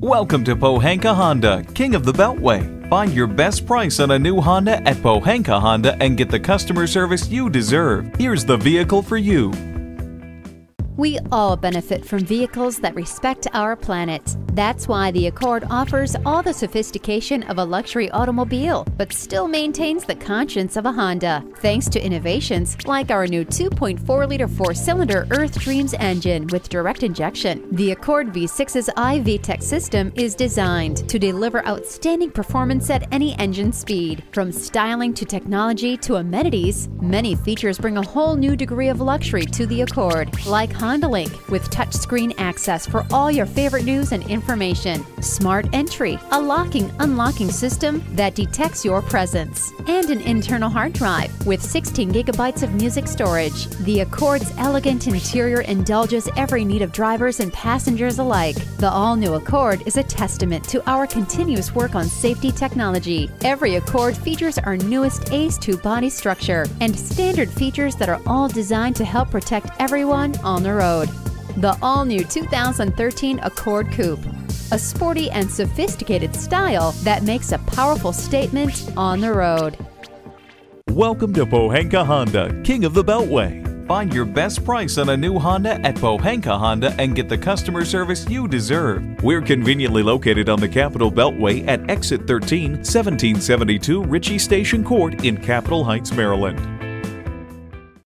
Welcome to Pohanka Honda, King of the Beltway. Find your best price on a new Honda at Pohanka Honda and get the customer service you deserve. Here's the vehicle for you. We all benefit from vehicles that respect our planet. That's why the Accord offers all the sophistication of a luxury automobile, but still maintains the conscience of a Honda, thanks to innovations like our new 2.4-liter four-cylinder Earth Dreams engine with direct injection. The Accord V6's iVTEC system is designed to deliver outstanding performance at any engine speed. From styling to technology to amenities, many features bring a whole new degree of luxury to the Accord, like HondaLink with touchscreen access for all your favorite news and information, smart entry, a locking unlocking system that detects your presence, and an internal hard drive with 16 gigabytes of music storage. The Accord's elegant interior indulges every need of drivers and passengers alike. The all-new Accord is a testament to our continuous work on safety technology. Every Accord features our newest ACE-2 body structure and standard features that are all designed to help protect everyone on the road. The all-new 2013 Accord Coupe a sporty and sophisticated style that makes a powerful statement on the road. Welcome to Pohanka Honda, King of the Beltway. Find your best price on a new Honda at Pohanka Honda and get the customer service you deserve. We're conveniently located on the Capitol Beltway at Exit 13, 1772 Ritchie Station Court in Capitol Heights, Maryland.